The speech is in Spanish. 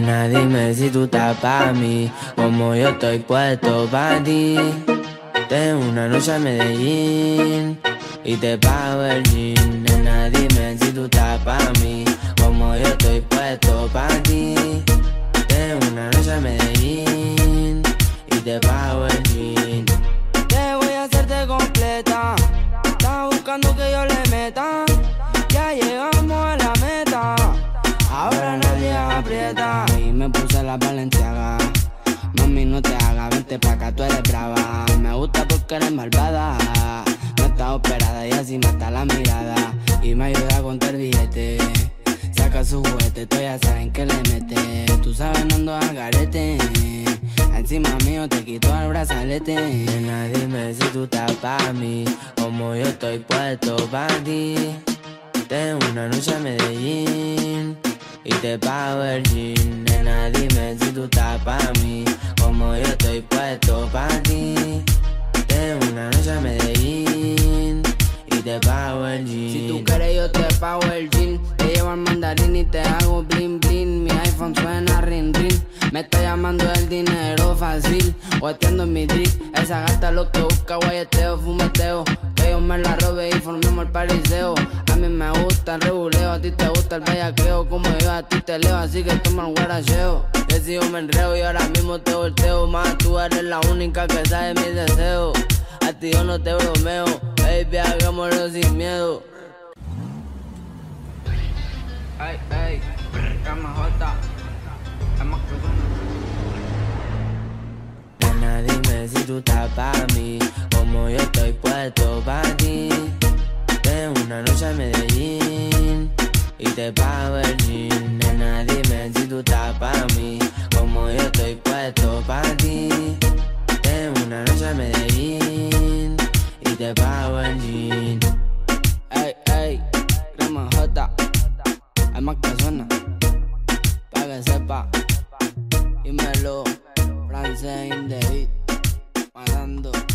dime si tú estás pa' mí, como yo estoy puesto pa' ti. Tengo una noche a Medellín y te pago el jean. Nena, dime si tú estás pa' mí, como yo estoy puesto pa' ti. Tengo una noche a Medellín y te pago el jean. Y me puse la valenciaga. Mami, no te hagas, vente pa' acá, tú eres brava. Me gusta porque eres malvada. No está operada y así mata la mirada. Y me ayuda a contar billete. Saca su juguete, tú ya saben que le mete. Tú sabes, no ando al garete. Encima mío te quito el brazalete. Nena, dime si tú estás pa' mí, como yo estoy puesto pa' ti. Tengo una noche a Medellín y te pago el jean. Nena, dime si tú estás pa' mí, como yo estoy puesto pa' ti. Tengo una noche a Medellín. Y te pago el jean. Si tú quieres yo te pago el jean. Te llevo al mandarín y te hago blin blin Mi iPhone suena rin rin. Me está llamando el dinero fácil. Guateando en mi drip Esa gata lo que busca guayeteo, fumeteo. Que yo me la robe y formemos el pariseo. A mí me gusta el reguleo A ti te gusta el bellaqueo Como yo a ti te leo Así que toma el guaracheo Decido me enreo y ahora mismo te volteo Más tú eres la única que sabe mis deseos a ti yo no te bromeo, baby, hagámoslo sin miedo. Ay, ay, cama jota, cama Nena, dime si tú estás pa' mí, como yo estoy puesto pa' ti. Tengo una noche a Medellín y te pago el jean. Nena, dime si tú estás pa' mí, como yo estoy puesto pa' ti. Tengo una noche a Medellín y te pago el jean. Ey, ey, crema jota, hay más suena, pa' que sepa, dímelo, francés in the beat, matando.